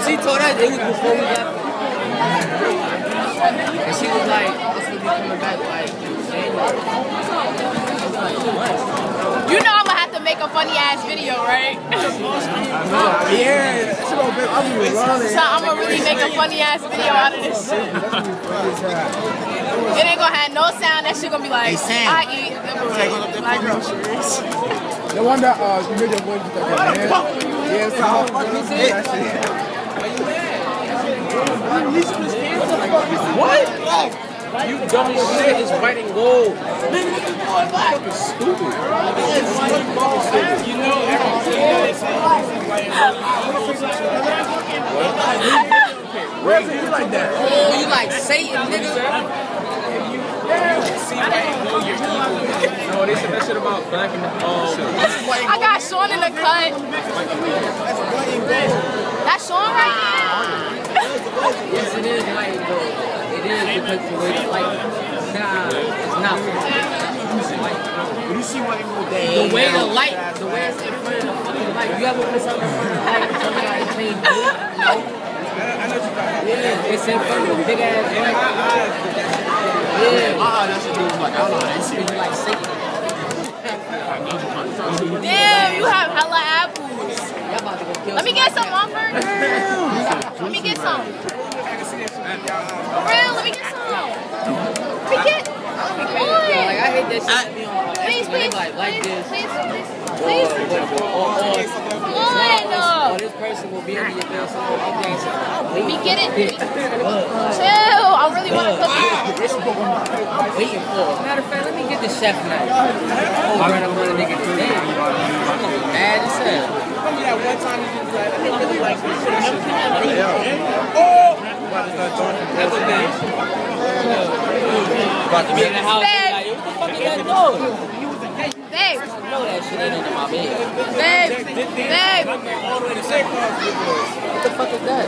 When she told us, it was before we left. And she was like, this will be coming back like January. You know I'm gonna have to make a funny ass video, right? Yeah, that's what I'm really so I'm gonna really make a funny ass video out of this shit. It ain't gonna have no sound. That shit gonna be like, I eat my groceries. No wonder uh, you made your voice with that man. Yeah, so how fuck you say that shit? You dumb shit is white and gold. Nigga, what the fuck? Fucking stupid. You know Where's it you like that? When you like Satan, nigga. No, they said that shit about black and um. I got Sean in the cut. That's Sean right there. Yes, it is white and gold. It is because the way it's like, nah, it's not. When you see white people The way the light, the way it's in front of the fucking light. You ever put something in front of the light and something like change blue? No. Yeah, it's in front of the big ass light. Ah, ah, ah. Yeah. Uh-uh, that shit was like, I don't know, It's like Satan. Damn, you have hella apples. Y'all about to go kill Let me get some, Mumford. Let me get some. For real, let me get some. Let me get. Like, I hate that shit. be on Please, Instagram. They please, like, like please, this. please, please, Or, please. or, or, or, Come or this person will be under your bed. So I'm going Let me get it. Chill. I really want to cook it. This is what I'm waiting for. Matter of fact, let me get the chef now. Oh, right, I'm gonna nigga today. I'm gonna be mad as hell. Never been. About to be in the house. Babe. Like, what the fuck you guys Babe, I know that shit ain't in my bed. babe, babe. What the fuck is that?